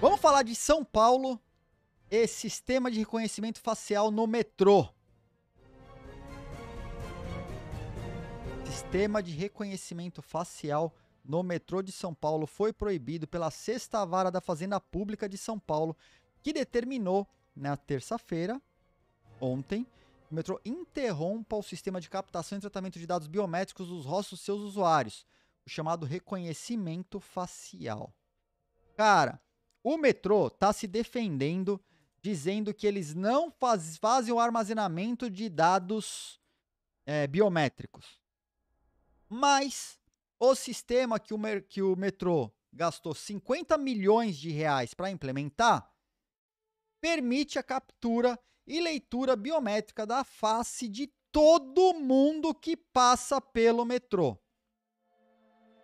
Vamos falar de São Paulo e sistema de reconhecimento facial no metrô. Sistema de reconhecimento facial no metrô de São Paulo foi proibido pela Sexta Vara da Fazenda Pública de São Paulo, que determinou na terça-feira, ontem, o metrô interrompa o sistema de captação e tratamento de dados biométricos dos rostos seus usuários, o chamado reconhecimento facial. Cara, o metrô está se defendendo, dizendo que eles não faz, fazem o armazenamento de dados é, biométricos. Mas o sistema que o, que o metrô gastou 50 milhões de reais para implementar permite a captura e leitura biométrica da face de todo mundo que passa pelo metrô.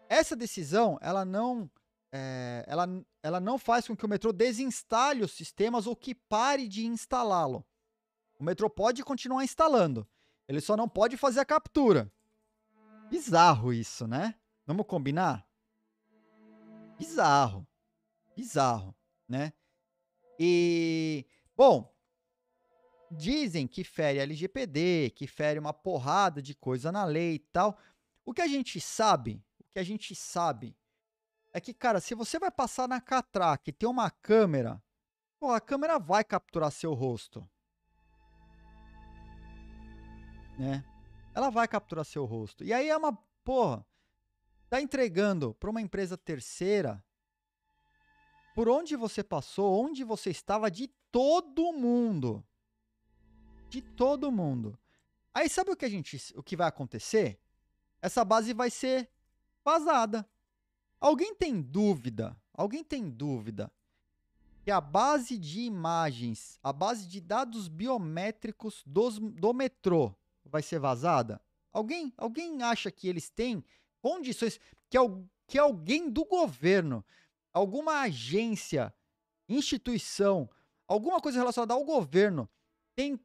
Essa decisão, ela não, é, ela, ela não faz com que o metrô desinstale os sistemas ou que pare de instalá-lo. O metrô pode continuar instalando, ele só não pode fazer a captura. Bizarro isso, né? Vamos combinar? Bizarro. Bizarro, né? E, bom, dizem que fere LGPD, que fere uma porrada de coisa na lei e tal. O que a gente sabe, o que a gente sabe é que, cara, se você vai passar na catraca e tem uma câmera, pô, a câmera vai capturar seu rosto. Né? Ela vai capturar seu rosto. E aí é uma, porra, tá entregando para uma empresa terceira por onde você passou, onde você estava de todo mundo. De todo mundo. Aí sabe o que a gente, o que vai acontecer? Essa base vai ser vazada. Alguém tem dúvida? Alguém tem dúvida que a base de imagens, a base de dados biométricos dos, do metrô vai ser vazada? Alguém, alguém acha que eles têm condições que, que alguém do governo alguma agência, instituição, alguma coisa relacionada ao governo tem,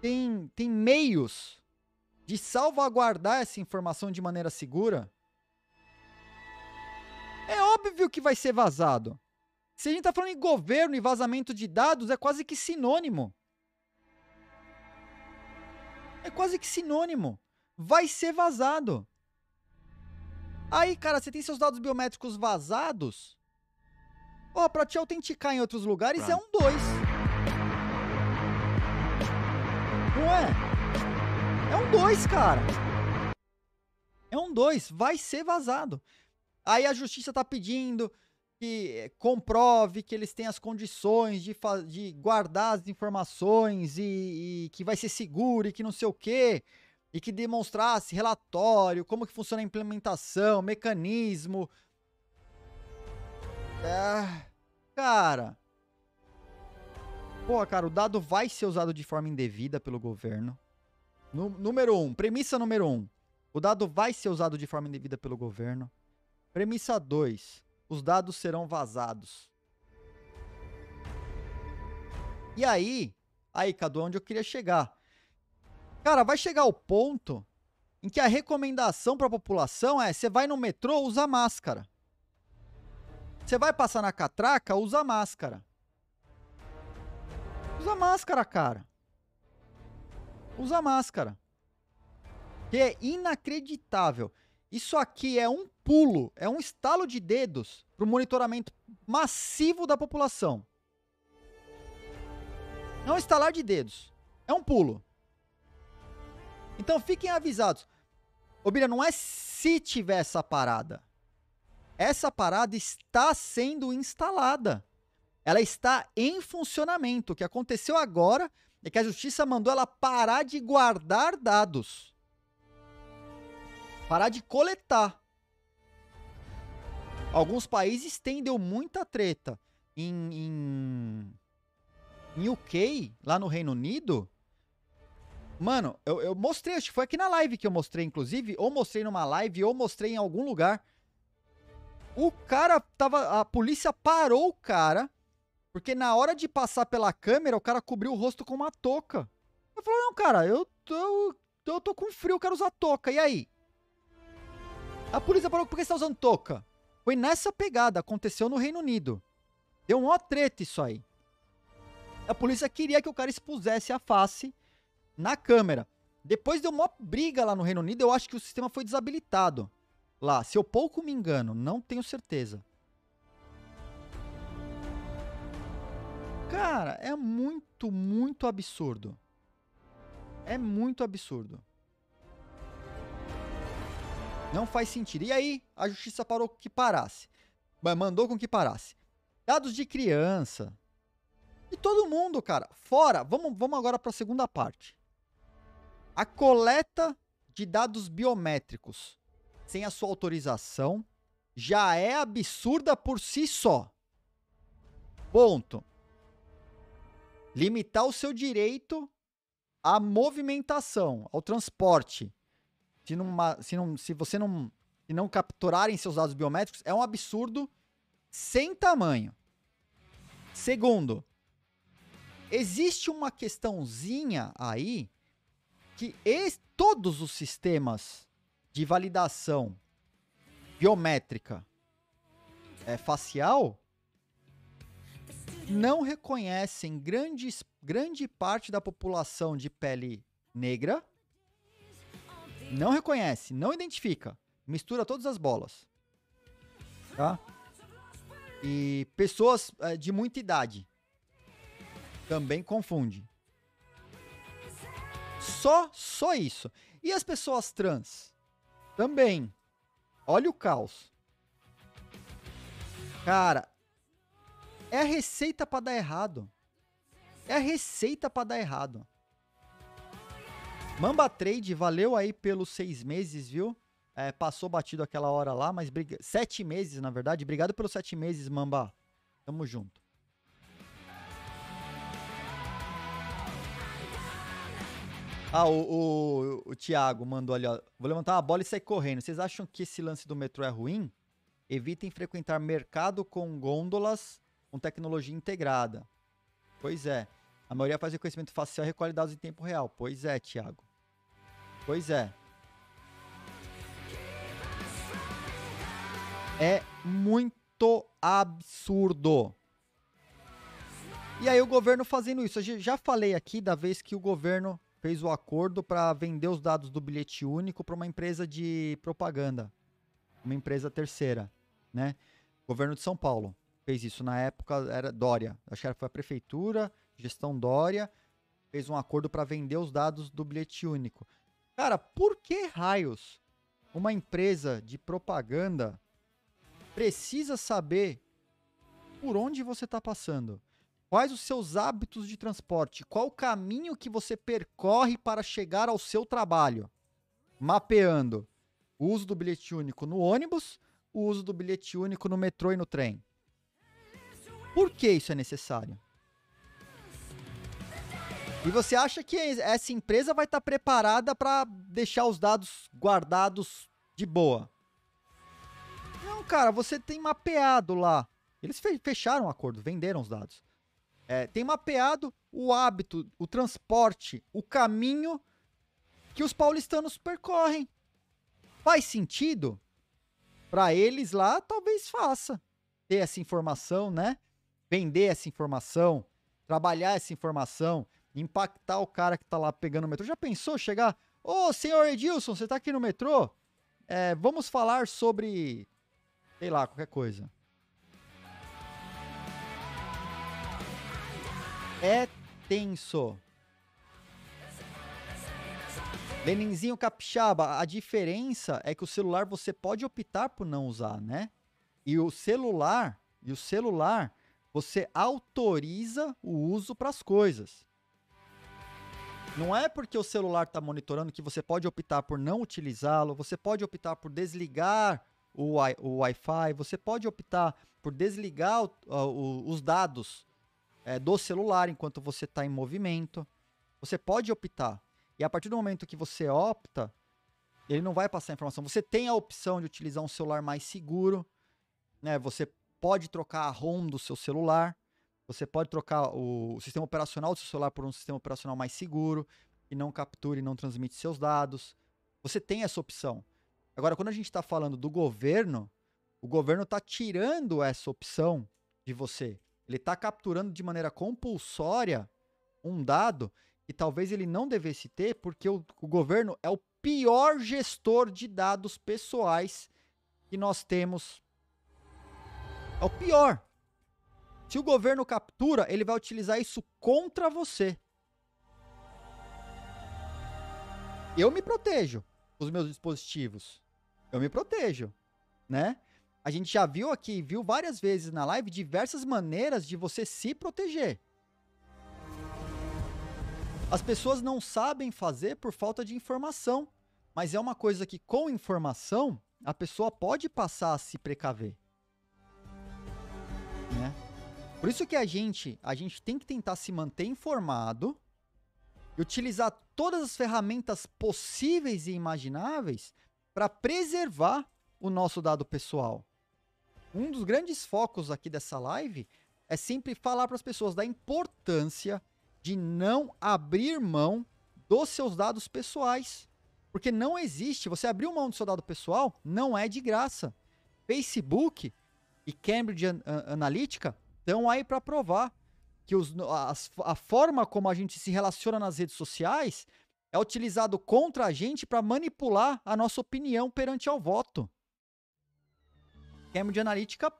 tem, tem meios de salvaguardar essa informação de maneira segura, é óbvio que vai ser vazado. Se a gente está falando em governo e vazamento de dados, é quase que sinônimo. É quase que sinônimo. Vai ser vazado. Aí, cara, você tem seus dados biométricos vazados. Ó, pra te autenticar em outros lugares é um 2. Não é? É um 2, cara. É um 2. Vai ser vazado. Aí a justiça tá pedindo que comprove que eles têm as condições de, de guardar as informações e, e que vai ser seguro e que não sei o quê e que demonstrasse relatório, como que funciona a implementação, mecanismo. É, cara. Pô, cara, o dado vai ser usado de forma indevida pelo governo. No, número um, premissa número um. O dado vai ser usado de forma indevida pelo governo. Premissa 2. Os dados serão vazados. E aí, aí, Cadu, onde eu queria chegar? Cara, vai chegar o ponto em que a recomendação para a população é: você vai no metrô, usa máscara. Você vai passar na catraca, usa máscara. Usa máscara, cara. Usa máscara. Que é inacreditável. Isso aqui é um pulo, é um estalo de dedos para o monitoramento massivo da população. É um estalar de dedos. É um pulo. Então fiquem avisados. Ô, Bira, não é se tiver essa parada. Essa parada está sendo instalada. Ela está em funcionamento. O que aconteceu agora é que a justiça mandou ela parar de guardar dados. Parar de coletar. Alguns países têm deu muita treta. Em, em, em UK, lá no Reino Unido, Mano, eu, eu mostrei, acho que foi aqui na live que eu mostrei, inclusive, ou mostrei numa live, ou mostrei em algum lugar. O cara tava. A polícia parou o cara, porque na hora de passar pela câmera, o cara cobriu o rosto com uma touca. Eu falei, não, cara, eu tô, eu tô com frio, eu quero usar touca. E aí? A polícia parou, por que você tá usando touca? Foi nessa pegada, aconteceu no Reino Unido. Deu uma treta isso aí. A polícia queria que o cara expusesse a face na câmera. Depois deu uma briga lá no Reino Unido, eu acho que o sistema foi desabilitado. Lá, se eu pouco me engano, não tenho certeza. Cara, é muito, muito absurdo. É muito absurdo. Não faz sentido. E aí, a justiça parou que parasse. Mandou com que parasse. Dados de criança. E todo mundo, cara. Fora. Vamos, vamos agora para a segunda parte. A coleta de dados biométricos sem a sua autorização já é absurda por si só. Ponto. Limitar o seu direito à movimentação, ao transporte. Se, numa, se, não, se você não, se não capturarem seus dados biométricos, é um absurdo sem tamanho. Segundo, existe uma questãozinha aí que todos os sistemas de validação biométrica é, facial não reconhecem grandes, grande parte da população de pele negra. Não reconhece, não identifica. Mistura todas as bolas. Tá? E pessoas é, de muita idade também confunde. Só, só isso. E as pessoas trans? Também. Olha o caos. Cara, é a receita para dar errado. É a receita para dar errado. Mamba Trade, valeu aí pelos seis meses, viu? É, passou batido aquela hora lá, mas briga... sete meses, na verdade. Obrigado pelos sete meses, Mamba. Tamo junto. Ah, o, o, o Thiago mandou ali, ó. Vou levantar uma bola e sair correndo. Vocês acham que esse lance do metrô é ruim? Evitem frequentar mercado com gôndolas com tecnologia integrada. Pois é. A maioria faz reconhecimento facial e recolhe dados em tempo real. Pois é, Thiago. Pois é. É muito absurdo. E aí o governo fazendo isso. Eu já falei aqui da vez que o governo fez o acordo para vender os dados do bilhete único para uma empresa de propaganda, uma empresa terceira, né? Governo de São Paulo fez isso na época era Dória, acho que foi a prefeitura, gestão Dória, fez um acordo para vender os dados do bilhete único. Cara, por que raios uma empresa de propaganda precisa saber por onde você está passando? Quais os seus hábitos de transporte? Qual o caminho que você percorre para chegar ao seu trabalho? Mapeando o uso do bilhete único no ônibus, o uso do bilhete único no metrô e no trem. Por que isso é necessário? E você acha que essa empresa vai estar preparada para deixar os dados guardados de boa? Não, cara, você tem mapeado lá. Eles fecharam o acordo, venderam os dados. É, tem mapeado o hábito, o transporte, o caminho que os paulistanos percorrem. Faz sentido? Para eles lá, talvez faça. Ter essa informação, né? Vender essa informação, trabalhar essa informação, impactar o cara que tá lá pegando o metrô. Já pensou chegar? Ô, oh, senhor Edilson, você tá aqui no metrô? É, vamos falar sobre, sei lá, qualquer coisa. é tenso. Leninzinho Capixaba, a diferença é que o celular você pode optar por não usar, né? E o celular, e o celular, você autoriza o uso para as coisas. Não é porque o celular está monitorando que você pode optar por não utilizá-lo, você pode optar por desligar o, o Wi-Fi, você pode optar por desligar o, o, os dados é, do celular enquanto você está em movimento. Você pode optar. E a partir do momento que você opta, ele não vai passar informação. Você tem a opção de utilizar um celular mais seguro. Né? Você pode trocar a ROM do seu celular. Você pode trocar o sistema operacional do seu celular por um sistema operacional mais seguro, que não capture e não transmite seus dados. Você tem essa opção. Agora, quando a gente está falando do governo, o governo está tirando essa opção de você Ele está capturando de maneira compulsória um dado que talvez ele não devesse ter, porque o, o governo é o pior gestor de dados pessoais que nós temos. É o pior. Se o governo captura, ele vai utilizar isso contra você. Eu me protejo os meus dispositivos. Eu me protejo, né? A gente já viu aqui, viu várias vezes na live diversas maneiras de você se proteger. As pessoas não sabem fazer por falta de informação, mas é uma coisa que com informação a pessoa pode passar a se precaver. Por isso que a gente, a gente tem que tentar se manter informado e utilizar todas as ferramentas possíveis e imagináveis para preservar o nosso dado pessoal. Um dos grandes focos aqui dessa live é sempre falar para as pessoas da importância de não abrir mão dos seus dados pessoais. Porque não existe, você abrir mão do seu dado pessoal não é de graça. Facebook e Cambridge Analytica estão aí para provar que os, a, a forma como a gente se relaciona nas redes sociais é utilizado contra a gente para manipular a nossa opinião perante ao voto. Cambridge Analytica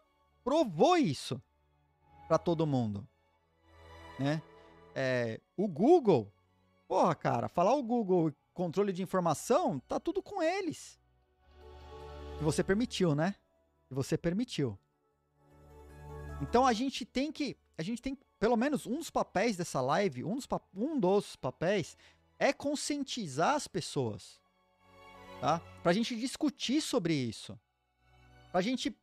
provou isso para todo mundo, né? É, o Google, porra, cara, falar o Google controle de informação, tá tudo com eles. Que você permitiu, né? Que você permitiu. Então a gente tem que, a gente tem pelo menos um dos papéis dessa live, um dos, um dos papéis é conscientizar as pessoas, tá? Pra gente discutir sobre isso. Pra gente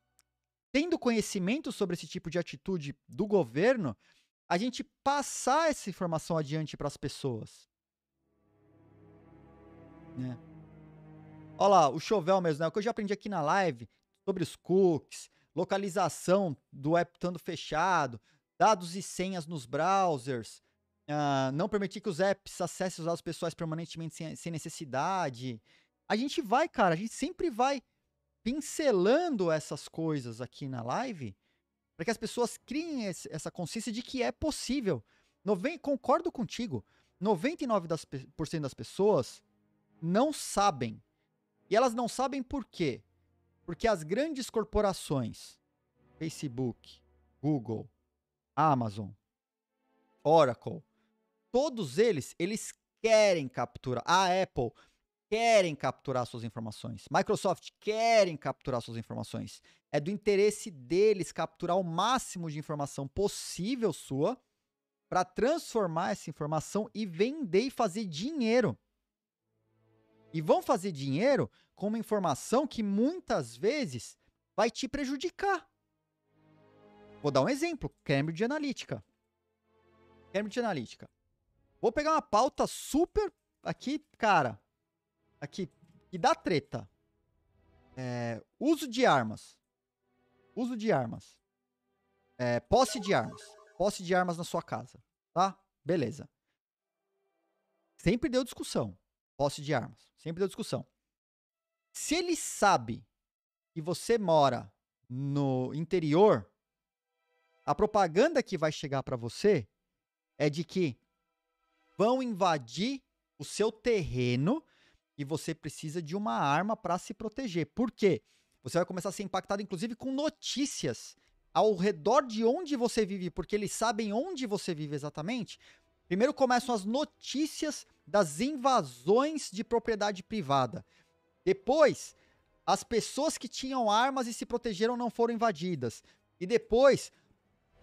tendo conhecimento sobre esse tipo de atitude do governo, a gente passar essa informação adiante para as pessoas. Né? Olha lá, o chovel mesmo, né? O que eu já aprendi aqui na live sobre os cookies, localização do app estando fechado, dados e senhas nos browsers, uh, não permitir que os apps acessem os dados pessoais permanentemente sem, sem necessidade. A gente vai, cara, a gente sempre vai pincelando essas coisas aqui na live para que as pessoas criem esse, essa consciência de que é possível. Noven concordo contigo. 99% das, cento das pessoas não sabem. E elas não sabem por quê? Porque as grandes corporações, Facebook, Google, Amazon, Oracle, todos eles, eles querem capturar. A Apple querem capturar suas informações. Microsoft querem capturar suas informações. É do interesse deles capturar o máximo de informação possível sua para transformar essa informação e vender e fazer dinheiro. E vão fazer dinheiro com uma informação que muitas vezes vai te prejudicar. Vou dar um exemplo: Cambridge Analytica. Cambridge Analytica. Vou pegar uma pauta super aqui, cara, aqui, que dá treta. É, uso de armas. Uso de armas. É, posse de armas. Posse de armas na sua casa. Tá? Beleza. Sempre deu discussão. Posse de armas. Sempre deu discussão. Se ele sabe que você mora no interior, a propaganda que vai chegar para você é de que vão invadir o seu terreno e você precisa de uma arma para se proteger. Por quê? Você vai começar a ser impactado, inclusive, com notícias ao redor de onde você vive, porque eles sabem onde você vive exatamente. Primeiro começam as notícias das invasões de propriedade privada. Depois, as pessoas que tinham armas e se protegeram não foram invadidas. E depois,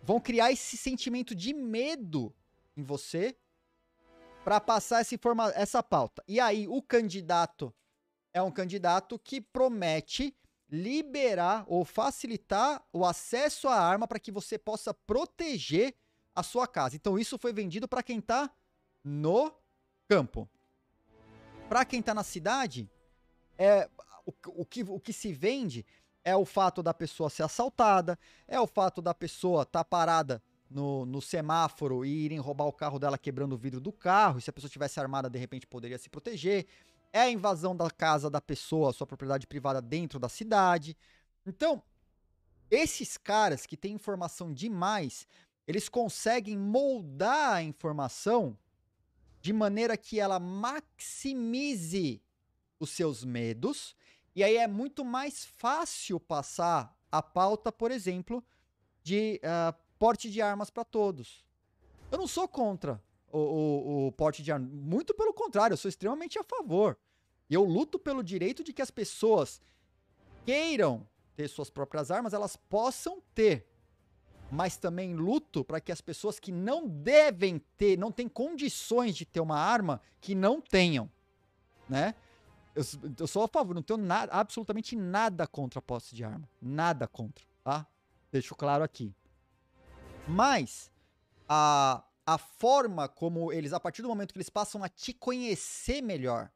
vão criar esse sentimento de medo em você para passar essa, informa essa pauta. E aí, o candidato é um candidato que promete liberar ou facilitar o acesso à arma para que você possa proteger a sua casa. Então, isso foi vendido para quem está no campo. Para quem está na cidade, é o, o, que, o que se vende é o fato da pessoa ser assaltada, é o fato da pessoa estar tá parada no, no semáforo e irem roubar o carro dela quebrando o vidro do carro, e se a pessoa tivesse armada, de repente poderia se proteger. É a invasão da casa da pessoa, sua propriedade privada dentro da cidade. Então, Esses caras que têm informação demais, eles conseguem moldar a informação de maneira que ela maximize os seus medos, e aí é muito mais fácil passar a pauta, por exemplo, de uh, porte de armas para todos. Eu não sou contra o, o, o porte de armas, muito pelo contrário, eu sou extremamente a favor. Eu luto pelo direito de que as pessoas queiram ter suas próprias armas, elas possam ter. Mas também luto para que as pessoas que não devem ter, não têm condições de ter uma arma, que não tenham, né? Eu, eu sou a favor, não tenho nada, absolutamente nada contra a posse de arma. Nada contra, tá? Deixo claro aqui. Mas a, a forma como eles, a partir do momento que eles passam a te conhecer melhor,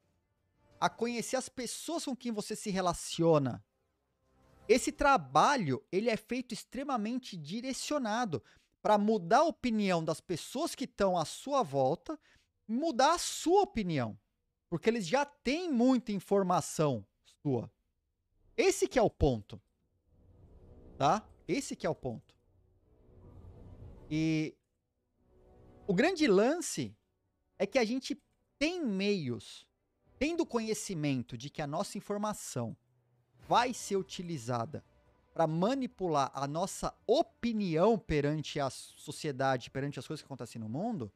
a conhecer as pessoas com quem você se relaciona, esse trabalho, ele é feito extremamente direcionado para mudar a opinião das pessoas que estão à sua volta, mudar a sua opinião, porque eles já têm muita informação sua. Esse que é o ponto. Tá? Esse que é o ponto. E o grande lance é que a gente tem meios, tendo conhecimento de que a nossa informação vai ser utilizada para manipular a nossa opinião perante a sociedade, perante as coisas que acontecem no mundo,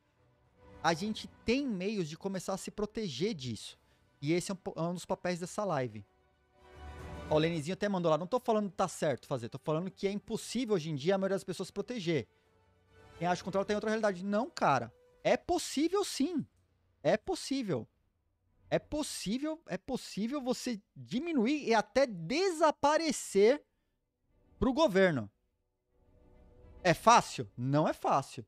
a gente tem meios de começar a se proteger disso. E esse é um, é um dos papéis dessa live. Ó, o Lenizinho até mandou lá, não tô falando que tá certo fazer, tô falando que é impossível hoje em dia a maioria das pessoas se proteger. Quem acha o controle tem outra realidade. Não, cara. É possível sim. É possível. É possível, é possível você diminuir e até desaparecer para o governo. É fácil? Não é fácil.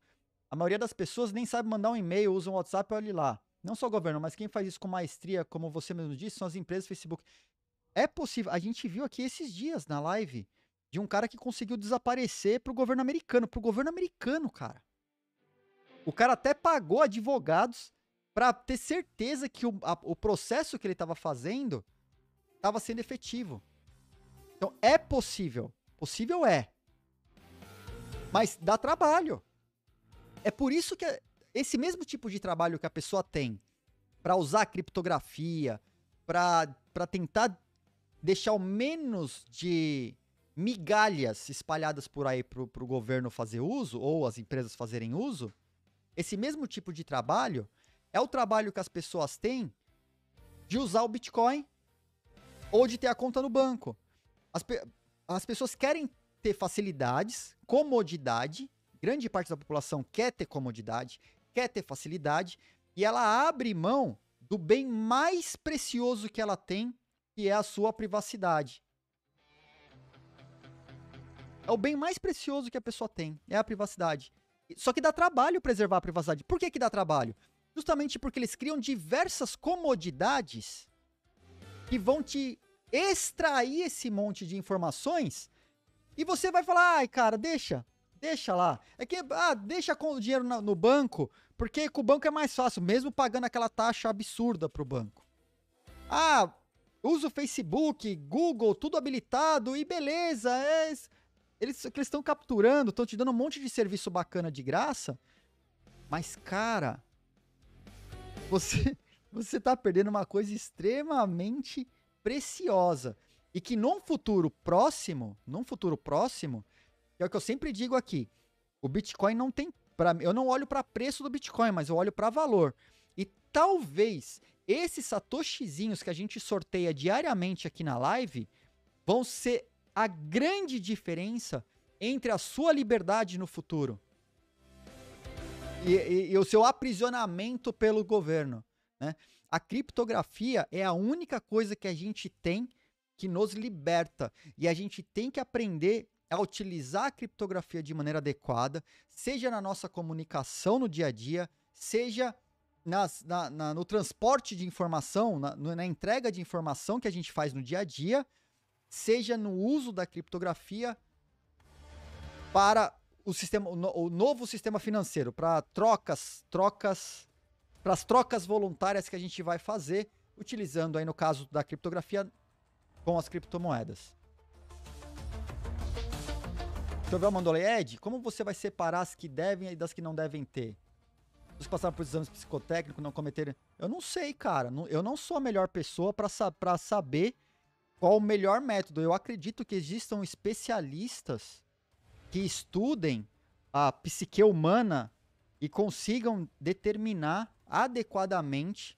A maioria das pessoas nem sabe mandar um e-mail, usa um WhatsApp, olha lá. Não só o governo, mas quem faz isso com maestria, como você mesmo disse, são as empresas Facebook. É possível. A gente viu aqui esses dias na live de um cara que conseguiu desaparecer pro governo americano. Pro governo americano, cara. O cara até pagou advogados para ter certeza que o, a, o processo que ele estava fazendo estava sendo efetivo. Então é possível. Possível é. Mas dá trabalho. É por isso que esse mesmo tipo de trabalho que a pessoa tem para usar criptografia, para tentar deixar o menos de migalhas espalhadas por aí para o governo fazer uso, ou as empresas fazerem uso, esse mesmo tipo de trabalho é o trabalho que as pessoas têm de usar o Bitcoin ou de ter a conta no banco. As, pe as pessoas querem ter facilidades, comodidade, grande parte da população quer ter comodidade, quer ter facilidade, e ela abre mão do bem mais precioso que ela tem, que é a sua privacidade. É o bem mais precioso que a pessoa tem, é a privacidade. Só que dá trabalho preservar a privacidade. Por que, que dá trabalho? Justamente porque eles criam diversas comodidades que vão te extrair esse monte de informações e você vai falar, ai, cara, deixa, deixa lá. É que, ah, deixa com o dinheiro no, banco, porque com o banco é mais fácil, mesmo pagando aquela taxa absurda pro banco. Ah, usa o Facebook, Google, tudo habilitado e beleza, é, eles estão capturando, estão te dando um monte de serviço bacana de graça, mas, cara, você você tá perdendo uma coisa extremamente preciosa e que num futuro próximo, num futuro próximo, é o que eu sempre digo aqui, o Bitcoin não tem para eu não olho para preço do Bitcoin, mas eu olho para valor. E talvez esses satoshizinhos que a gente sorteia diariamente aqui na live vão ser a grande diferença entre a sua liberdade no futuro e, e, e o seu aprisionamento pelo governo. Né? A criptografia é a única coisa que a gente tem que nos liberta. E a gente tem que aprender a utilizar a criptografia de maneira adequada, seja na nossa comunicação no dia a dia, seja nas, na, na, no transporte de informação, na, na entrega de informação que a gente faz no dia a dia, seja no uso da criptografia para o sistema, o, novo sistema financeiro para trocas, trocas, para as trocas voluntárias que a gente vai fazer, utilizando aí no caso da criptografia com as criptomoedas. Jovel mandou Ed, como você vai separar as que devem e das que não devem ter? Os que passaram por exames psicotécnicos, não cometeram. Eu não sei, cara. Eu não sou a melhor pessoa para saber qual o melhor método. Eu acredito que existam especialistas que estudem a psique humana e consigam determinar adequadamente,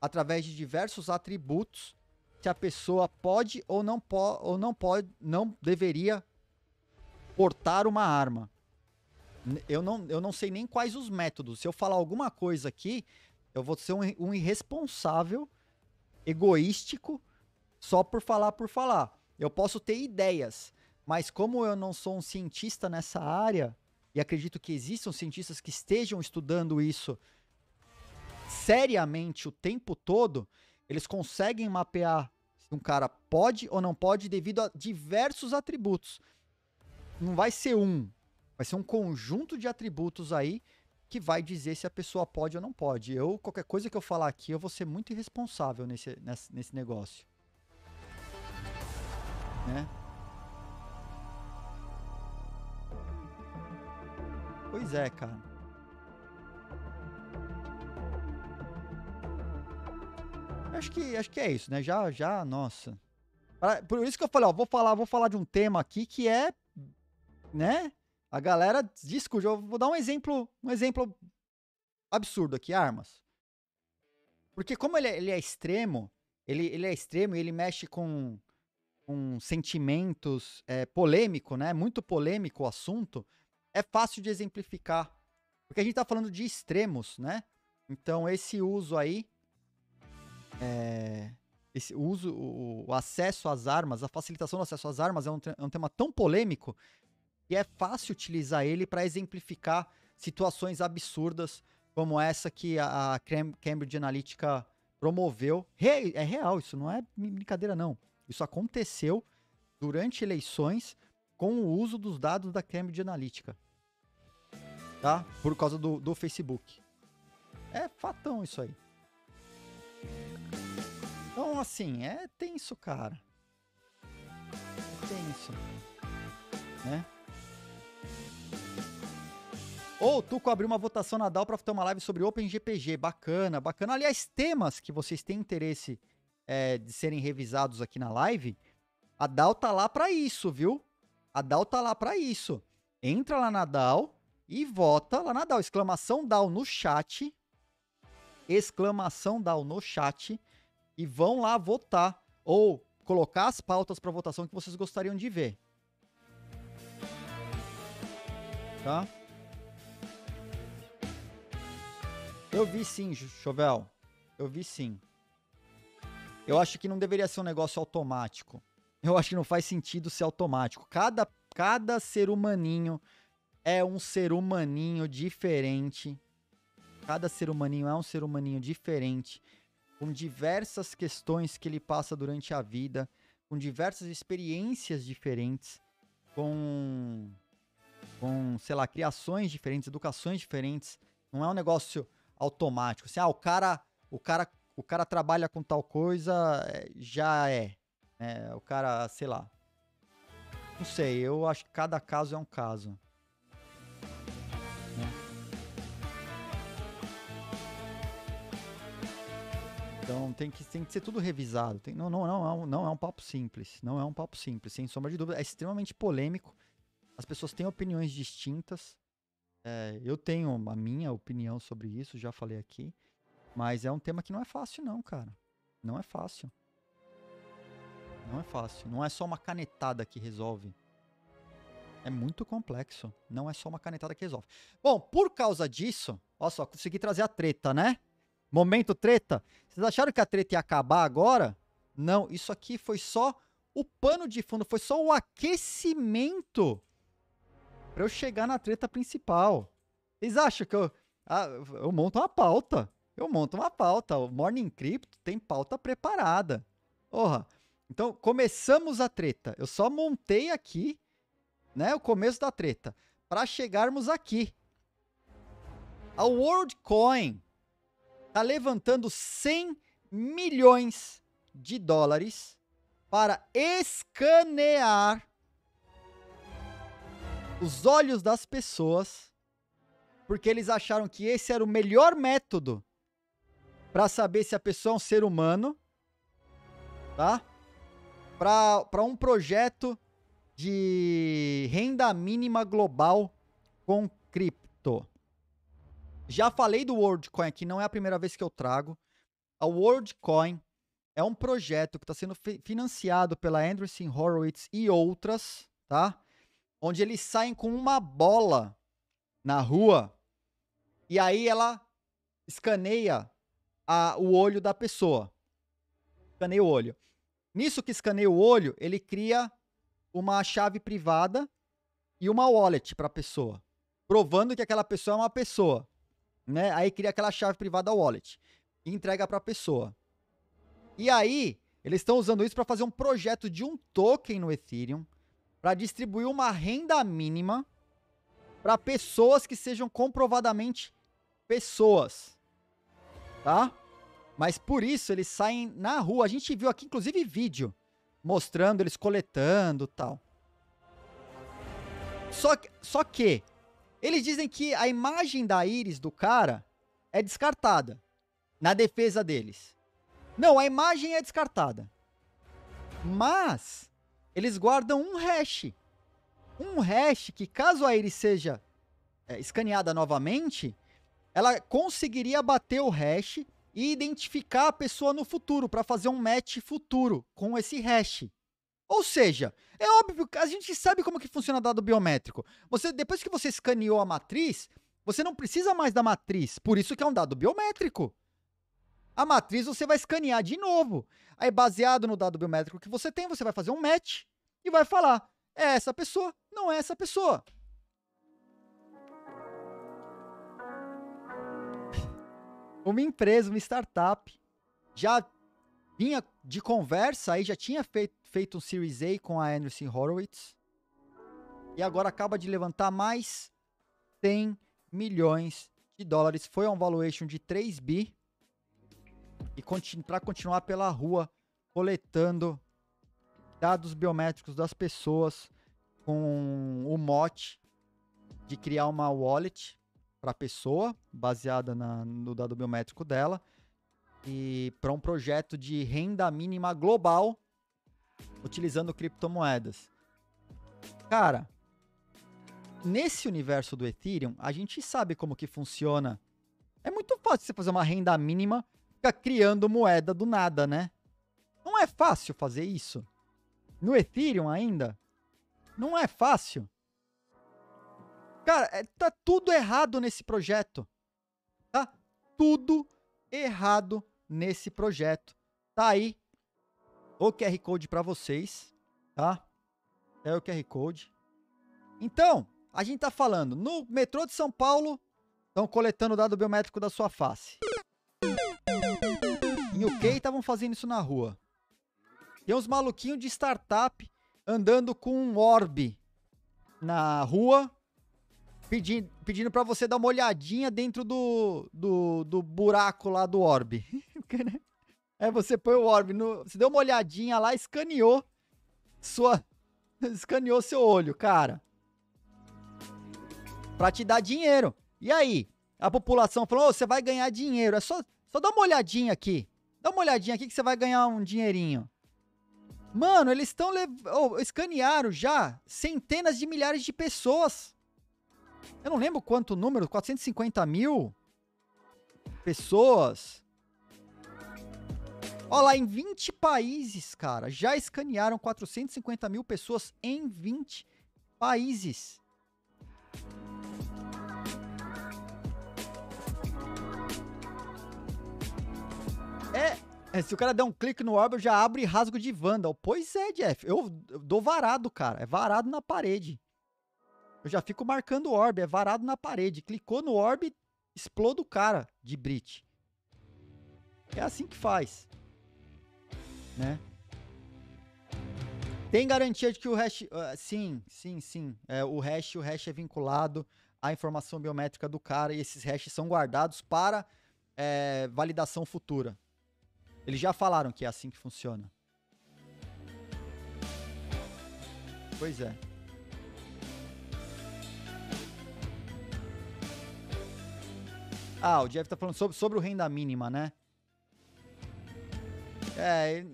através de diversos atributos, se a pessoa pode ou não pode ou não pode, não deveria portar uma arma. Eu não, eu não sei nem quais os métodos. Se eu falar alguma coisa aqui, eu vou ser um, um irresponsável, egoístico, só por falar por falar. Eu posso ter ideias, mas como eu não sou um cientista nessa área, e acredito que existam cientistas que estejam estudando isso seriamente o tempo todo, eles conseguem mapear se um cara pode ou não pode devido a diversos atributos. Não vai ser um, vai ser um conjunto de atributos aí que vai dizer se a pessoa pode ou não pode. Eu, qualquer coisa que eu falar aqui, eu vou ser muito irresponsável nesse, nesse, nesse negócio. Né? Pois é, cara. Acho que, acho que é isso, né? Já, já, nossa. Por isso que eu falei, ó, vou falar, vou falar de um tema aqui que é, né? A galera discute. Eu vou dar um exemplo, um exemplo absurdo aqui, armas. Porque como ele é, ele é extremo, ele, ele é extremo e ele mexe com, com sentimentos é, polêmico, né? Muito polêmico o assunto. É fácil de exemplificar. Porque a gente tá falando de extremos, né? Então esse uso aí é, esse uso, o, o, acesso às armas, a facilitação do acesso às armas é um, é um tema tão polêmico que é fácil utilizar ele para exemplificar situações absurdas como essa que a, a Cambridge Analytica promoveu. Re, é real, isso não é brincadeira não. Isso aconteceu durante eleições com o uso dos dados da Cambridge Analytica. Tá? Por causa do, do Facebook. É fatão isso aí. Então, assim, é tenso, cara. É tenso. Né? Ou o Tuco abriu uma votação na DAO para ter uma live sobre OpenGPG. Bacana, bacana. Aliás, temas que vocês têm interesse é, de serem revisados aqui na live, a DAO tá lá para isso, viu? A DAO tá lá para isso. Entra lá na DAO e vota lá na DAO. Exclamação DAO no chat. Exclamação DAO no chat e vão lá votar ou colocar as pautas para votação que vocês gostariam de ver. Tá? Eu vi sim, Chovel. Eu vi sim. Eu acho que não deveria ser um negócio automático. Eu acho que não faz sentido ser automático. Cada, cada ser humaninho é um ser humaninho diferente. Cada ser humaninho é um ser humaninho diferente com diversas questões que ele passa durante a vida, com diversas experiências diferentes, com, com sei lá, criações diferentes, educações diferentes. Não é um negócio automático. Assim, ah, o cara, o cara, o cara trabalha com tal coisa, é, já é. É o cara, sei lá. Não sei, eu acho que cada caso é um caso. Então tem que, tem que ser tudo revisado. Tem, não, não, não, não, não é um papo simples. Não é um papo simples, sem sombra de dúvida. É extremamente polêmico. As pessoas têm opiniões distintas. É, eu tenho a minha opinião sobre isso, já falei aqui. Mas é um tema que não é fácil, não, cara. Não é fácil. Não é fácil. Não é só uma canetada que resolve. É muito complexo. Não é só uma canetada que resolve. Bom, por causa disso, olha só, consegui trazer a treta, né? Momento treta. Vocês acharam que a treta ia acabar agora? Não, isso aqui foi só o pano de fundo, foi só o aquecimento para eu chegar na treta principal. Vocês acham que eu, ah, eu monto uma pauta? Eu monto uma pauta. O Morning Crypto tem pauta preparada. Porra. Então, começamos a treta. Eu só montei aqui, né, o começo da treta, para chegarmos aqui. A WorldCoin está levantando 100 milhões de dólares para escanear os olhos das pessoas, porque eles acharam que esse era o melhor método para saber se a pessoa é um ser humano, tá? Para um projeto de renda mínima global com cripto. Já falei do WorldCoin aqui, não é a primeira vez que eu trago. A WorldCoin é um projeto que está sendo financiado pela Andreessen Horowitz e outras, tá? Onde eles saem com uma bola na rua e aí ela escaneia a, o olho da pessoa. Escaneia o olho. Nisso que escaneia o olho, ele cria uma chave privada e uma wallet para a pessoa, provando que aquela pessoa é uma pessoa, né? Aí cria aquela chave privada wallet e entrega para a pessoa. E aí, eles estão usando isso para fazer um projeto de um token no Ethereum para distribuir uma renda mínima para pessoas que sejam comprovadamente pessoas. Tá? Mas por isso eles saem na rua. A gente viu aqui, inclusive, vídeo mostrando eles coletando tal. Só que, só que eles dizem que a imagem da íris do cara é descartada na defesa deles. Não, a imagem é descartada. Mas eles guardam um hash. Um hash que, caso a íris seja é, escaneada novamente, ela conseguiria bater o hash e identificar a pessoa no futuro para fazer um match futuro com esse hash. Ou seja, é óbvio que a gente sabe como que funciona dado biométrico. Você depois que você escaneou a matriz, você não precisa mais da matriz, por isso que é um dado biométrico. A matriz você vai escanear de novo. Aí baseado no dado biométrico que você tem, você vai fazer um match e vai falar: é essa pessoa, não é essa pessoa. Uma empresa, uma startup, já vinha de conversa aí, já tinha feito, feito um Series A com a Anderson Horowitz. E agora acaba de levantar mais 100 milhões de dólares. Foi um valuation de 3 bi. E continu, para continuar pela rua coletando dados biométricos das pessoas com o mote de criar uma wallet para a pessoa, baseada na, no dado biométrico dela, e para um projeto de renda mínima global utilizando criptomoedas. Cara, nesse universo do Ethereum, a gente sabe como que funciona. É muito fácil você fazer uma renda mínima ficar criando moeda do nada, né? Não é fácil fazer isso. No Ethereum ainda, não é fácil. Cara, é, tá tudo errado nesse projeto. Tá tudo errado nesse projeto. Tá aí o QR Code para vocês, tá? É o QR Code. Então, a gente tá falando, no metrô de São Paulo, estão coletando o dado biométrico da sua face. Em UK estavam fazendo isso na rua. Tem uns maluquinhos de startup andando com um orb na rua pedindo, pedindo para você dar uma olhadinha dentro do, do, do buraco lá do orbe. é, você põe o orbe, no, você deu uma olhadinha lá, escaneou sua, escaneou seu olho, cara. Pra te dar dinheiro. E aí? A população falou, oh, você vai ganhar dinheiro. É só, só dá uma olhadinha aqui. Dá uma olhadinha aqui que você vai ganhar um dinheirinho. Mano, eles estão oh, escanearam já centenas de milhares de pessoas. Eu não lembro quanto número, 450 mil pessoas. Olha lá, em 20 países, cara, já escanearam 450 mil pessoas em 20 países. É, é, se o cara der um clique no orbe, já abre rasgo de Vandal. Pois é, Jeff. Eu, eu dou varado, cara. É varado na parede. Eu já fico marcando o orb, é varado na parede. Clicou no orb, exploda o cara de Brit. É assim que faz. Né? Tem garantia de que o hash. Uh, sim, sim, sim. É, o hash, o hash é vinculado à informação biométrica do cara e esses hashes são guardados para é, validação futura. Eles já falaram que é assim que funciona. Pois é. Ah, o Jeff tá falando sobre, sobre o renda mínima, né? É.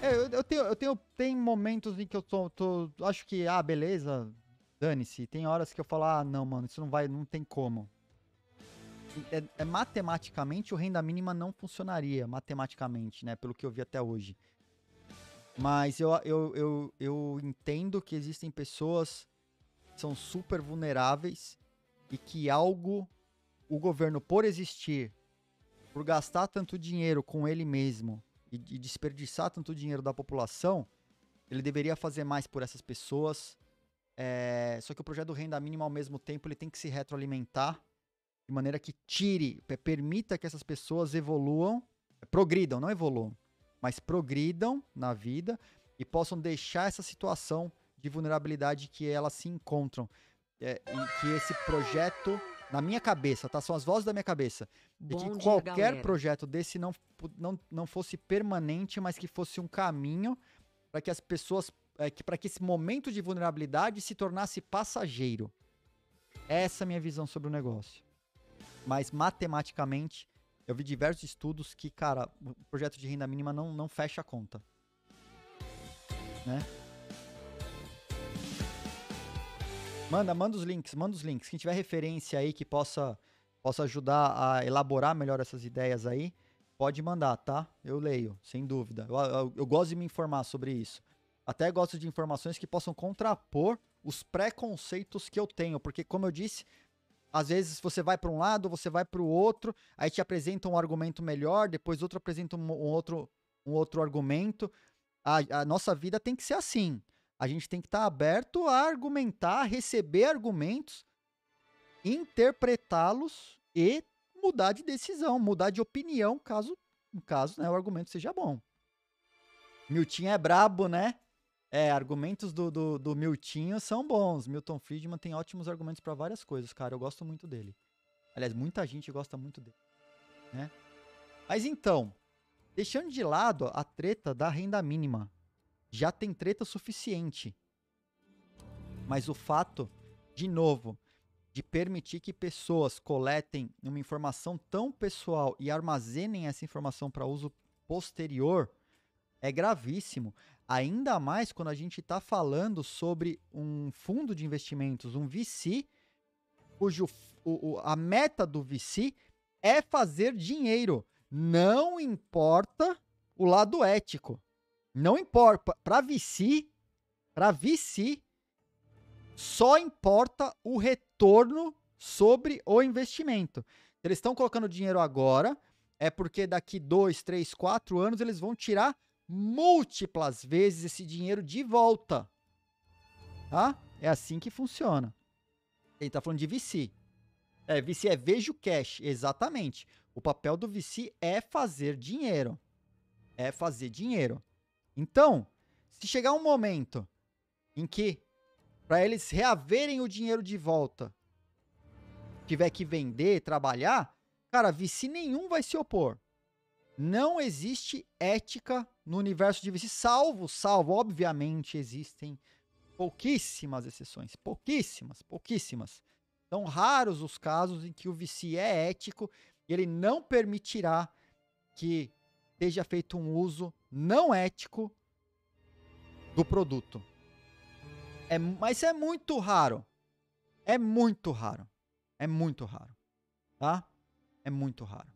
é eu, eu, tenho, eu tenho tem momentos em que eu tô, tô acho que ah, beleza, dane-se. Tem horas que eu falo: "Ah, não, mano, isso não vai, não tem como". É, é, matematicamente o renda mínima não funcionaria, matematicamente, né, pelo que eu vi até hoje. Mas eu, eu, eu, eu entendo que existem pessoas que são super vulneráveis e que algo, o governo, por existir, por gastar tanto dinheiro com ele mesmo e, e desperdiçar tanto dinheiro da população, ele deveria fazer mais por essas pessoas. É, só que o projeto do renda mínima, ao mesmo tempo, ele tem que se retroalimentar de maneira que tire, permita que essas pessoas evoluam, progridam, não evoluam, mas progridam na vida e possam deixar essa situação de vulnerabilidade que elas se encontram. É, e que esse projeto na minha cabeça, tá? São as vozes da minha cabeça. Bom e que dia, qualquer galera. projeto desse não, não, não fosse permanente, mas que fosse um caminho para que as pessoas. É, que, para que esse momento de vulnerabilidade se tornasse passageiro. Essa é a minha visão sobre o negócio. Mas matematicamente, eu vi diversos estudos que, cara, o projeto de renda mínima não, não fecha a conta. Né? Manda, manda os links, manda os links. Quem tiver referência aí que possa, possa ajudar a elaborar melhor essas ideias aí, pode mandar, tá? Eu leio, sem dúvida. Eu, eu, eu gosto de me informar sobre isso. Até gosto de informações que possam contrapor os preconceitos que eu tenho, porque como eu disse, às vezes você vai para um lado, você vai para o outro, aí te apresenta um argumento melhor, depois outro apresenta um, um outro, um outro argumento. A, a nossa vida tem que ser assim. A gente tem que estar tá aberto a argumentar, receber argumentos, interpretá-los e mudar de decisão, mudar de opinião, caso, caso né, o argumento seja bom. Miltinho é brabo, né? É, argumentos do, do, do Miltinho são bons. Milton Friedman tem ótimos argumentos para várias coisas, cara. Eu gosto muito dele. Aliás, muita gente gosta muito dele. Né? Mas então, deixando de lado a treta da renda mínima, já tem treta suficiente. Mas o fato, de novo, de permitir que pessoas coletem uma informação tão pessoal e armazenem essa informação para uso posterior é gravíssimo. Ainda mais quando a gente está falando sobre um fundo de investimentos, um VC, cujo o, o, a meta do VC é fazer dinheiro. Não importa o lado ético. Não importa. Para VC, para VC, só importa o retorno sobre o investimento. Eles estão colocando dinheiro agora, é porque daqui dois, três, quatro anos eles vão tirar múltiplas vezes esse dinheiro de volta. Tá? É assim que funciona. Ele está falando de VC. É, VC é vejo cash, exatamente. O papel do VC é fazer dinheiro. É fazer dinheiro. Então, se chegar um momento em que, para eles reaverem o dinheiro de volta, tiver que vender, trabalhar, cara, VC nenhum vai se opor. Não existe ética no universo de VC, salvo, salvo, obviamente existem pouquíssimas exceções, pouquíssimas, pouquíssimas. São raros os casos em que o VC é ético e ele não permitirá que seja feito um uso não ético do produto. É, mas é muito raro. É muito raro. É muito raro. Tá? É muito raro.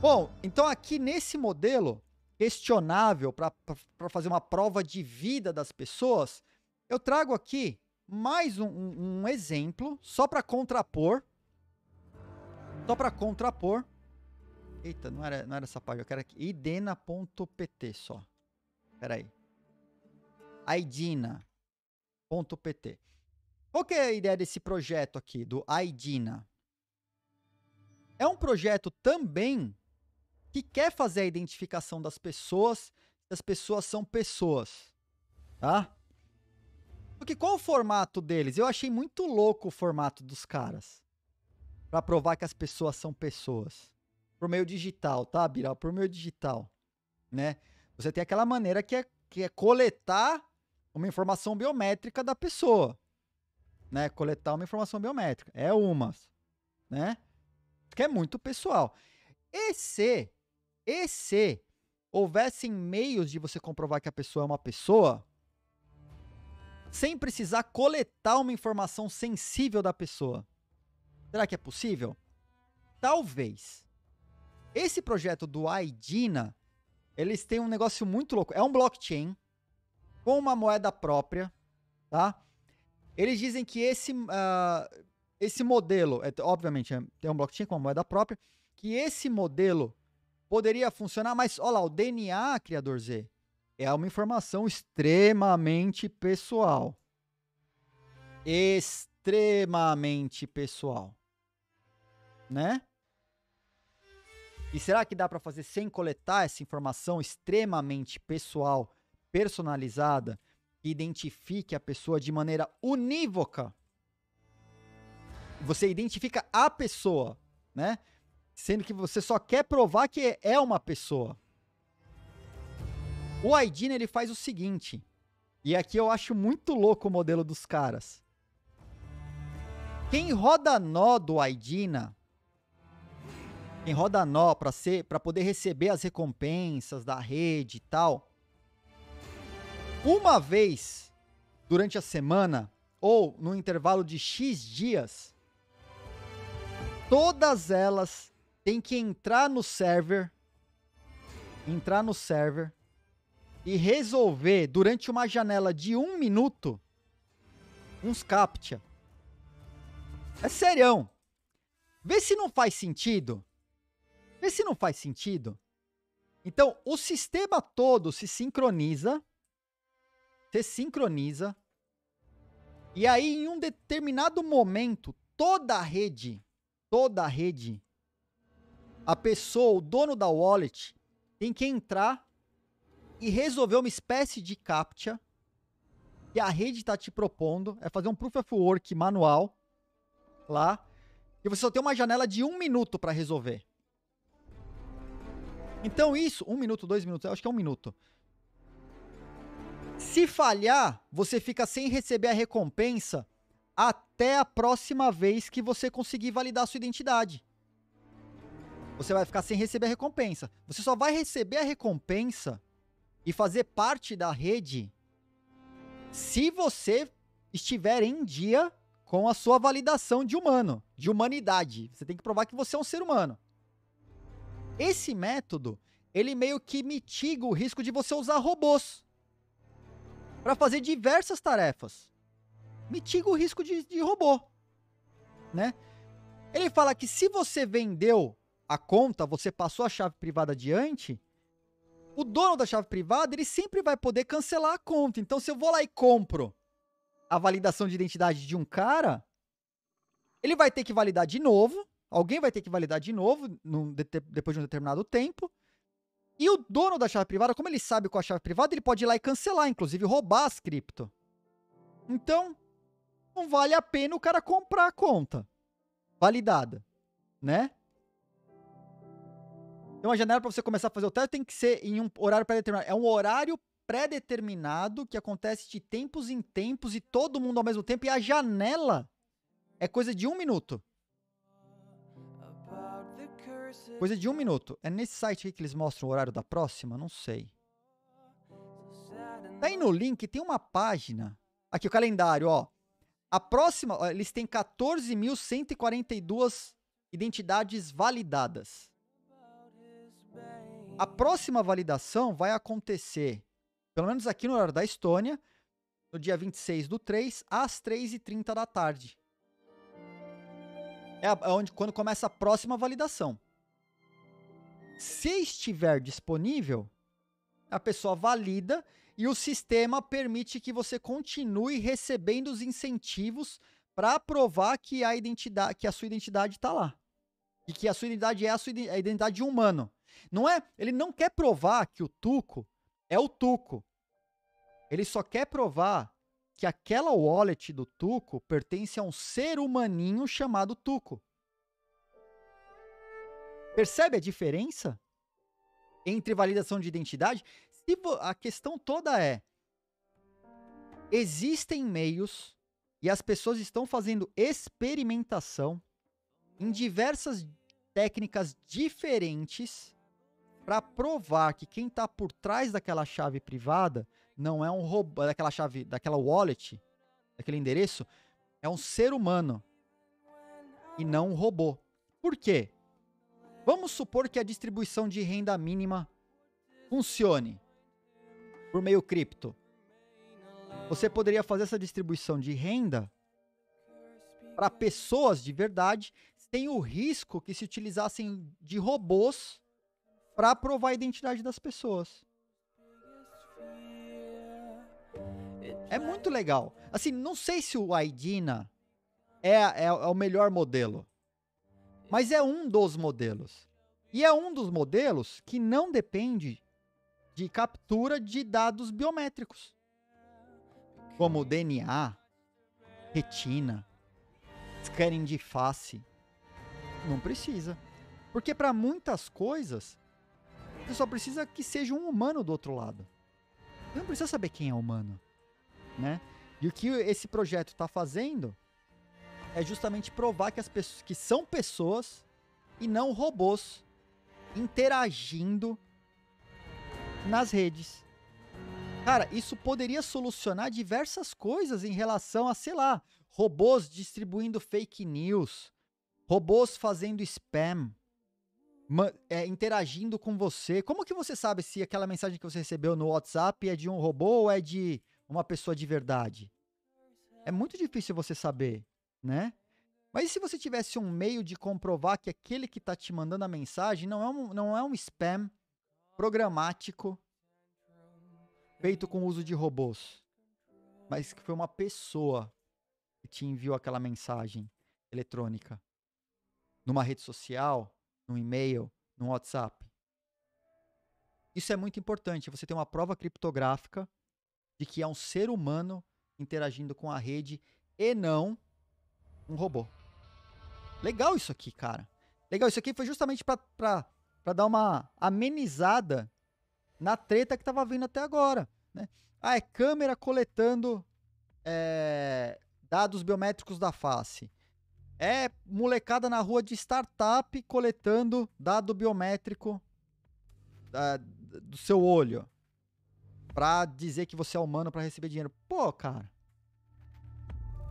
Bom, então aqui nesse modelo questionável para fazer uma prova de vida das pessoas, eu trago aqui mais um, um, um exemplo só para contrapor. Só para contrapor Eita, não era, não era essa página, eu quero aqui. idena.pt só. Pera aí. aidina.pt. Qual que é a ideia desse projeto aqui, do Aidina? É um projeto também que quer fazer a identificação das pessoas, se as pessoas são pessoas, tá? Porque qual o formato deles? Eu achei muito louco o formato dos caras. para provar que as pessoas são pessoas por meio digital, tá, Biral? Por meio digital, né? Você tem aquela maneira que é, que é coletar uma informação biométrica da pessoa, né, coletar uma informação biométrica. É umas, né? Que é muito pessoal. E se, e se houvessem meios de você comprovar que a pessoa é uma pessoa, sem precisar coletar uma informação sensível da pessoa. Será que é possível? Talvez. Esse projeto do AIDINA, eles têm um negócio muito louco. É um blockchain com uma moeda própria, tá? Eles dizem que esse, uh, esse modelo, é, obviamente, é, tem um blockchain com uma moeda própria, que esse modelo poderia funcionar, mas olha lá, o DNA, criador Z, é uma informação extremamente pessoal. Extremamente pessoal. Né? E será que dá para fazer sem coletar essa informação extremamente pessoal, personalizada, que identifique a pessoa de maneira unívoca? Você identifica a pessoa, né? Sendo que você só quer provar que é uma pessoa. O Aidina ele faz o seguinte, e aqui eu acho muito louco o modelo dos caras. Quem roda nó do Aidina quem roda nó para ser para poder receber as recompensas da rede e tal. Uma vez durante a semana ou no intervalo de X dias, todas elas têm que entrar no server, entrar no server e resolver durante uma janela de um minuto uns captcha. É serião. Vê se não faz sentido Vê se não faz sentido. Então, o sistema todo se sincroniza, se sincroniza, e aí em um determinado momento, toda a rede, toda a rede, a pessoa, o dono da wallet, tem que entrar e resolver uma espécie de captcha que a rede está te propondo, é fazer um proof of work manual lá, e você só tem uma janela de um minuto para resolver. Então isso, um minuto, dois minutos, acho que é um minuto. Se falhar, você fica sem receber a recompensa até a próxima vez que você conseguir validar a sua identidade. Você vai ficar sem receber a recompensa. Você só vai receber a recompensa e fazer parte da rede se você estiver em dia com a sua validação de humano, de humanidade. Você tem que provar que você é um ser humano. Esse método, ele meio que mitiga o risco de você usar robôs para fazer diversas tarefas. Mitiga o risco de, de robô, né? Ele fala que se você vendeu a conta, você passou a chave privada adiante, o dono da chave privada, ele sempre vai poder cancelar a conta. Então, se eu vou lá e compro a validação de identidade de um cara, ele vai ter que validar de novo, Alguém vai ter que validar de novo num, de, depois de um determinado tempo. E o dono da chave privada, como ele sabe qual é a chave privada, ele pode ir lá e cancelar, inclusive roubar as cripto. Então, não vale a pena o cara comprar a conta validada, né? Tem uma janela para você começar a fazer o teste, tem que ser em um horário pré-determinado. É um horário pré-determinado que acontece de tempos em tempos e todo mundo ao mesmo tempo. E a janela é coisa de um minuto. Coisa de um minuto. É nesse site que eles mostram o horário da próxima? Não sei. Tá aí no link, tem uma página. Aqui, o calendário, ó. A próxima, ó, eles têm 14.142 identidades validadas. A próxima validação vai acontecer, pelo menos aqui no horário da Estônia, no dia 26 do 3, às 3h30 da tarde. É onde, quando começa a próxima validação. Se estiver disponível, a pessoa valida e o sistema permite que você continue recebendo os incentivos para provar que a identidade, que a sua identidade está lá. E que a sua identidade é a sua identidade de um humano. Não é? Ele não quer provar que o Tuco é o Tuco. Ele só quer provar que aquela wallet do Tuco pertence a um ser humaninho chamado Tuco. Percebe a diferença entre validação de identidade? Se a questão toda é: existem meios E as pessoas estão fazendo experimentação em diversas técnicas diferentes para provar que quem está por trás daquela chave privada não é um robô, daquela chave, daquela wallet, daquele endereço, é um ser humano e não um robô. Por quê? Vamos supor que a distribuição de renda mínima funcione por meio cripto. Você poderia fazer essa distribuição de renda para pessoas de verdade, sem o risco que se utilizassem de robôs para provar a identidade das pessoas. É muito legal. Assim, não sei se o Aidina é, é, é o melhor modelo, mas é um dos modelos. E é um dos modelos que não depende de captura de dados biométricos, como DNA, retina, scanning de face. Não precisa. Porque para muitas coisas, você só precisa que seja um humano do outro lado. Você não precisa saber quem é humano, né? E o que esse projeto está fazendo é justamente provar que as pessoas que são pessoas e não robôs interagindo nas redes. Cara, isso poderia solucionar diversas coisas em relação a, sei lá, robôs distribuindo fake news, robôs fazendo spam, é, interagindo com você. Como que você sabe se aquela mensagem que você recebeu no WhatsApp é de um robô ou é de uma pessoa de verdade? É muito difícil você saber, né? Mas e se você tivesse um meio de comprovar que aquele que está te mandando a mensagem não é um, não é um spam programático feito com uso de robôs, mas que foi uma pessoa que te enviou aquela mensagem eletrônica numa rede social, num e-mail, num WhatsApp. Isso é muito importante. Você tem uma prova criptográfica de que é um ser humano interagindo com a rede e não um robô. Legal isso aqui, cara. Legal, isso aqui foi justamente para dar uma amenizada na treta que estava vindo até agora. Né? Ah, é câmera coletando é, dados biométricos da face. É molecada na rua de startup coletando dado biométrico da, do seu olho para dizer que você é humano para receber dinheiro. Pô, cara.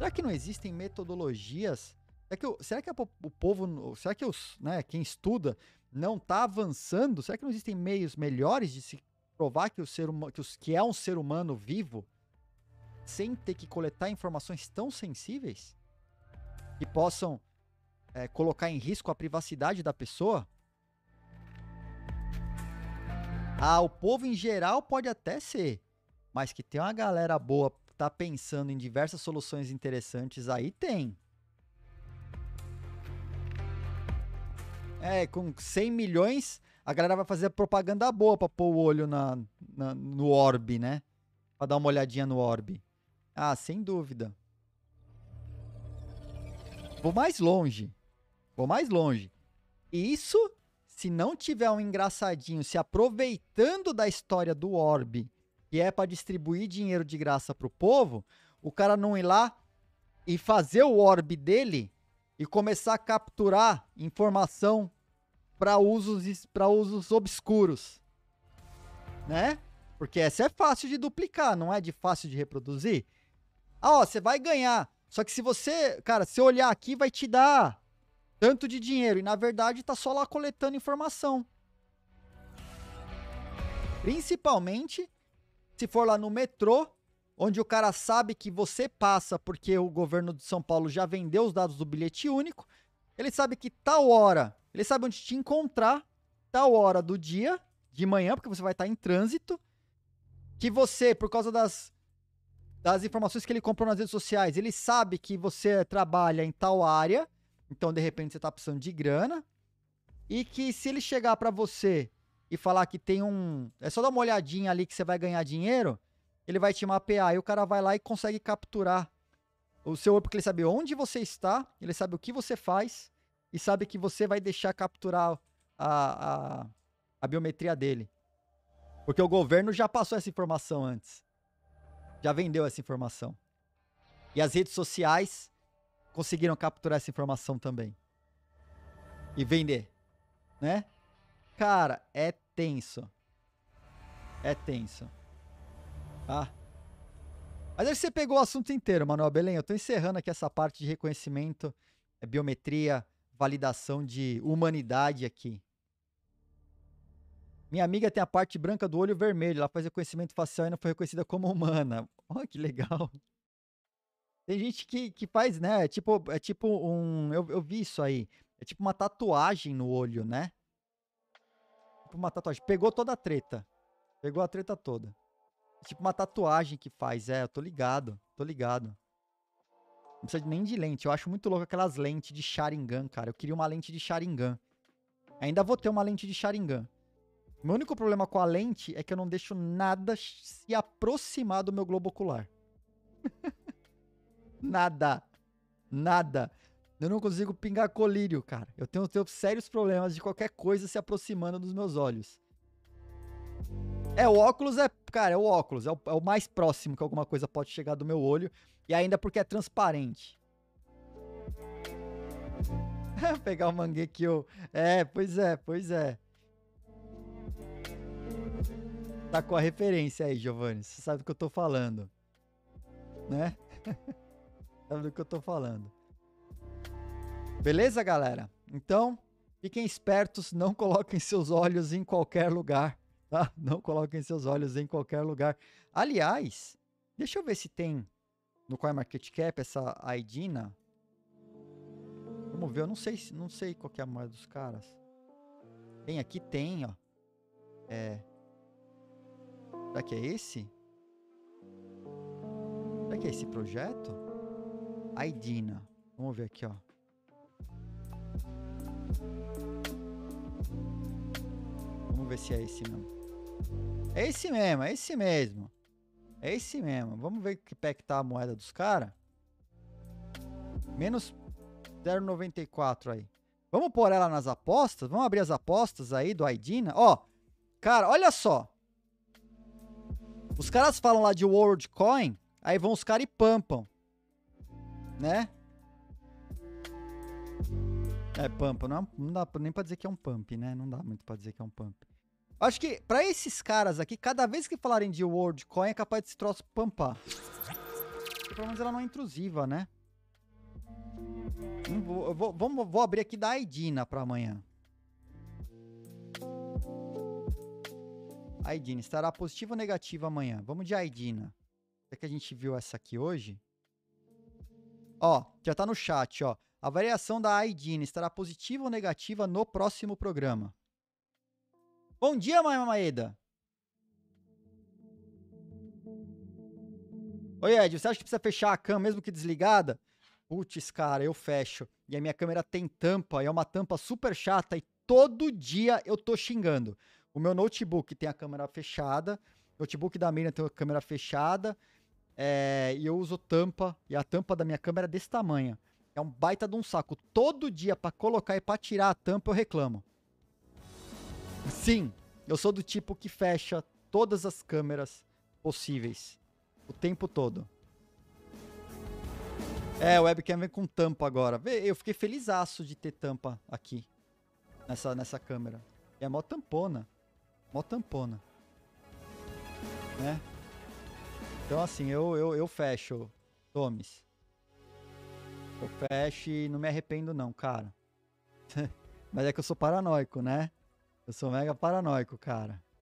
Será que não existem metodologias? Será que, será que a, o povo, será que os, né, quem estuda não está avançando? Será que não existem meios melhores de se provar que o ser que, os, que é um ser humano vivo sem ter que coletar informações tão sensíveis que possam é, colocar em risco a privacidade da pessoa? Ah, o povo em geral pode até ser, mas que tem uma galera boa que tá pensando em diversas soluções interessantes aí tem. É, com 100 milhões, a galera vai fazer propaganda boa pra pôr o olho na, na, no orbe, né? Pra dar uma olhadinha no orbe. Ah, sem dúvida. Vou mais longe. Vou mais longe. Isso, se não tiver um engraçadinho se aproveitando da história do orbe, que é para distribuir dinheiro de graça pro povo, o cara não ir lá e fazer o orbe dele e começar a capturar informação para usos para usos obscuros, né? Porque essa é fácil de duplicar, não é de fácil de reproduzir. Ah, ó, você vai ganhar. Só que se você, cara, se olhar aqui vai te dar tanto de dinheiro e na verdade tá só lá coletando informação. Principalmente se for lá no metrô, onde o cara sabe que você passa porque o governo de São Paulo já vendeu os dados do bilhete único, ele sabe que tal hora ele sabe onde te encontrar, tal hora do dia, de manhã, porque você vai estar em trânsito. Que você, por causa das, das informações que ele comprou nas redes sociais, ele sabe que você trabalha em tal área. Então, de repente, você está precisando de grana. E que se ele chegar para você e falar que tem um. É só dar uma olhadinha ali que você vai ganhar dinheiro, ele vai te mapear. E o cara vai lá e consegue capturar o seu porque ele sabe onde você está, ele sabe o que você faz e sabe que você vai deixar capturar a, a, a biometria dele. Porque o governo já passou essa informação antes. Já vendeu essa informação. E as redes sociais conseguiram capturar essa informação também. E vender, né? Cara, é tenso. É tenso. Tá? Mas aí você pegou o assunto inteiro, Manuel Belém. Eu tô encerrando aqui essa parte de reconhecimento, é biometria, validação de humanidade aqui. Minha amiga tem a parte branca do olho vermelho. Ela faz reconhecimento facial e não foi reconhecida como humana. Olha que legal. Tem gente que, que faz, né? É tipo, é tipo um. Eu, eu vi isso aí. É tipo uma tatuagem no olho, né? Tipo uma tatuagem. Pegou toda a treta. Pegou a treta toda. É tipo uma tatuagem que faz. É, eu tô ligado. Tô ligado. Não precisa nem de lente. Eu acho muito louco aquelas lentes de Sharingan, cara. Eu queria uma lente de Sharingan. Ainda vou ter uma lente de Sharingan. Meu único problema com a lente é que eu não deixo nada se aproximar do meu globo ocular. Nada. Nada. Eu não consigo pingar colírio, cara. Eu tenho, tenho sérios problemas de qualquer coisa se aproximando dos meus olhos. É, o óculos é. Cara, é o óculos. É o, é o mais próximo que alguma coisa pode chegar do meu olho. E ainda porque é transparente. Pegar o Mangekyou. É, pois é, pois é. Tá com a referência aí, Giovanni. Você sabe do que eu tô falando. Né? Sabe do que eu tô falando. Beleza, galera? Então, fiquem espertos, não coloquem seus olhos em qualquer lugar, tá? Não coloquem seus olhos em qualquer lugar. Aliás, deixa eu ver se tem no CoinMarketCap essa Aidina. Vamos ver, eu não sei, não sei qual é a moeda dos caras. Tem aqui, tem, ó. É. Será que é esse? Será que é esse projeto? Aidina. Vamos ver aqui, ó. Vamos ver se é esse mesmo. É esse mesmo, é esse mesmo. É esse mesmo. Vamos ver que pé que tá a moeda dos caras. Menos 0,94 aí. Vamos pôr ela nas apostas? Vamos abrir as apostas aí do Aidina? Ó, cara, olha só. Os caras falam lá de World Coin, aí vão os caras e pampam né? É pampa, não, é não dá nem pra dizer que é um pump, né? Não dá muito pra dizer que é um pump. Acho que para esses caras aqui, cada vez que falarem de WorldCoin é capaz de se troço pampar. Pelo menos ela não é intrusiva, né? Vou, vou, vou, vou abrir aqui da Aidina para amanhã. Aidina, estará positiva ou negativa amanhã? Vamos de Aidina. Será que a gente viu essa aqui hoje? Ó, já tá no chat, ó. A variação da AIDIN estará positiva ou negativa no próximo programa. Bom dia, Maia Maeda. Oi, Ed, você acha que precisa fechar a cam mesmo que desligada? Putz, cara, eu fecho. E a minha câmera tem tampa, e é uma tampa super chata, e todo dia eu tô xingando. O meu notebook tem a câmera fechada, o notebook da Miriam tem a câmera fechada, é, e eu uso tampa, e a tampa da minha câmera é desse tamanho. É um baita de um saco. Todo dia para colocar e para tirar a tampa eu reclamo. Sim, eu sou do tipo que fecha todas as câmeras possíveis. O tempo todo. É, o webcam vem com tampa agora. Eu fiquei felizaço de ter tampa aqui. Nessa, nessa câmera. É mó tampona. Mó tampona. Né? Então, assim, eu, eu, eu fecho, Tomes. Eu fecho e não me arrependo, não, cara. Mas é que eu sou paranoico, né? Eu sou mega paranoico, cara.